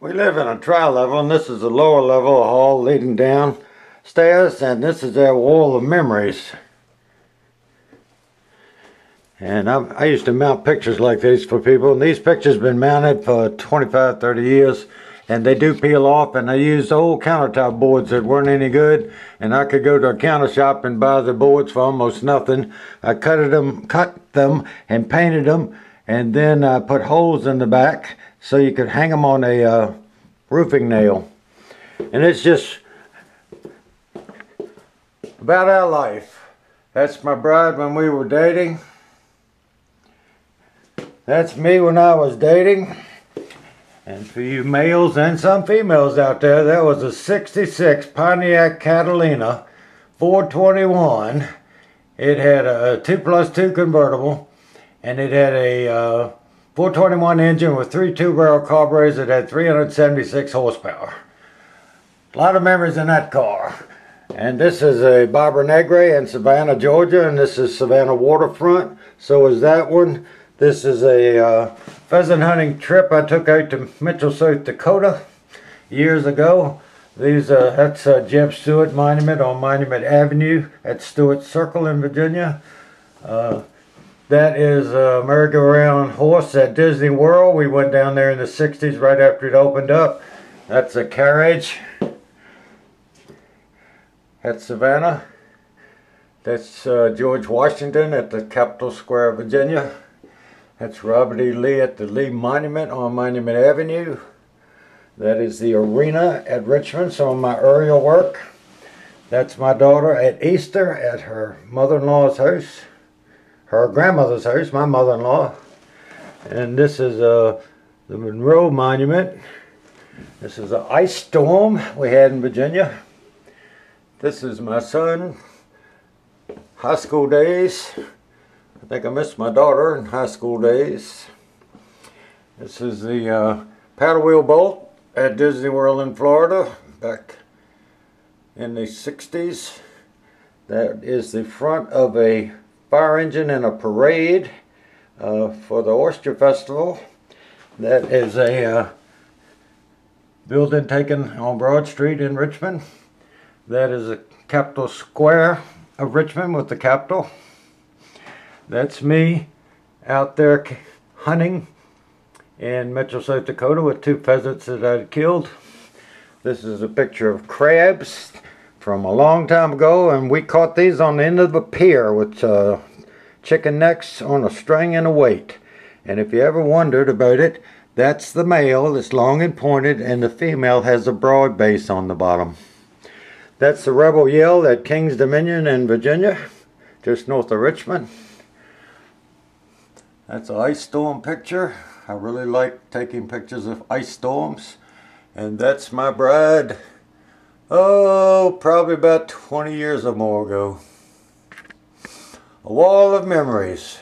We live in a tri-level and this is the lower level hall leading down stairs and this is our wall of memories. And I, I, used to mount pictures like these for people and these pictures have been mounted for 25 30 years and they do peel off and I used old countertop boards that weren't any good and I could go to a counter shop and buy the boards for almost nothing. I cut them, cut them and painted them and then I put holes in the back so you could hang them on a uh, roofing nail. And it's just about our life. That's my bride when we were dating. That's me when I was dating. And for you males and some females out there, that was a 66 Pontiac Catalina 421. It had a 2 plus 2 convertible and it had a uh, 421 engine with three two-barrel carburetors that had 376 horsepower. A lot of memories in that car. And this is a Barbara Negre in Savannah, Georgia, and this is Savannah Waterfront. So is that one. This is a uh, pheasant hunting trip I took out to Mitchell, South Dakota years ago. These, uh, that's uh, Jeb Stuart Monument on Monument Avenue at Stuart Circle in Virginia. Uh, that is a merry-go-round horse at Disney World. We went down there in the 60s right after it opened up. That's a carriage at Savannah. That's uh, George Washington at the Capitol Square, Virginia. That's Robert E. Lee at the Lee Monument on Monument Avenue. That is the arena at Richmond, some of my aerial work. That's my daughter at Easter at her mother-in-law's house her grandmother's house, my mother-in-law. And this is uh, the Monroe Monument. This is an ice storm we had in Virginia. This is my son, high school days. I think I missed my daughter in high school days. This is the uh, paddle wheel boat at Disney World in Florida back in the 60s. That is the front of a fire engine in a parade uh, for the Oyster Festival. That is a uh, building taken on Broad Street in Richmond. That is a Capitol Square of Richmond with the Capitol. That's me out there hunting in Mitchell, South Dakota with two pheasants that I'd killed. This is a picture of crabs from a long time ago and we caught these on the end of a pier with uh, chicken necks on a string and a weight. And if you ever wondered about it, that's the male, it's long and pointed, and the female has a broad base on the bottom. That's the Rebel Yell at King's Dominion in Virginia, just north of Richmond. That's an ice storm picture. I really like taking pictures of ice storms. And that's my bride. Oh, probably about 20 years or more ago. A wall of memories.